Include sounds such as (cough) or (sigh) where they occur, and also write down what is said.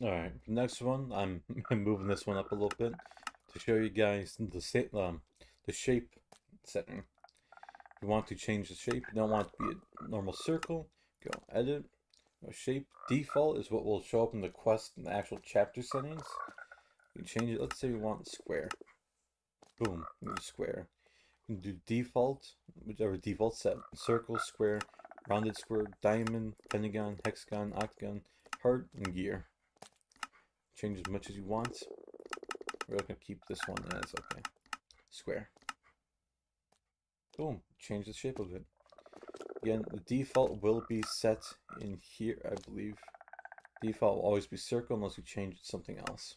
Alright, next one, I'm (laughs) moving this one up a little bit to show you guys the, um, the shape setting. You want to change the shape, you don't want to be a normal circle, go edit, shape. Default is what will show up in the quest and the actual chapter settings. You change it, let's say we want square. Boom, square. You can do default, whichever default set. Circle, square, rounded square, diamond, pentagon, hexagon, octagon, heart, and gear change as much as you want. We're gonna keep this one as okay. Square. Boom. Change the shape of it. Again, the default will be set in here, I believe. Default will always be circle unless you change it something else.